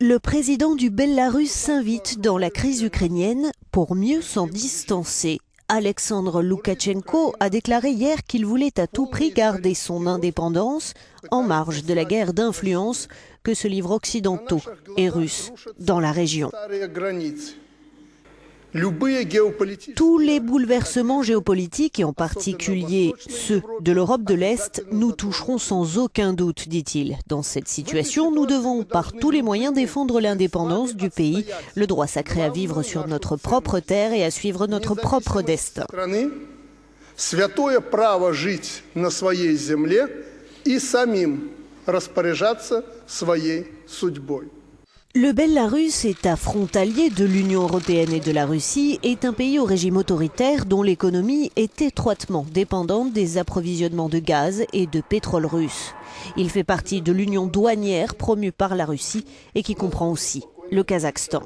Le président du Belarus s'invite dans la crise ukrainienne pour mieux s'en distancer. Alexandre Loukachenko a déclaré hier qu'il voulait à tout prix garder son indépendance en marge de la guerre d'influence que se livrent occidentaux et russes dans la région. Tous les bouleversements géopolitiques, et en particulier ceux de l'Europe de l'Est, nous toucheront sans aucun doute, dit-il. Dans cette situation, nous devons par tous les moyens défendre l'indépendance du pays, le droit sacré à vivre sur notre propre terre et à suivre notre propre destin. Le Belarus, État frontalier de l'Union européenne et de la Russie, est un pays au régime autoritaire dont l'économie est étroitement dépendante des approvisionnements de gaz et de pétrole russe. Il fait partie de l'union douanière promue par la Russie et qui comprend aussi le Kazakhstan.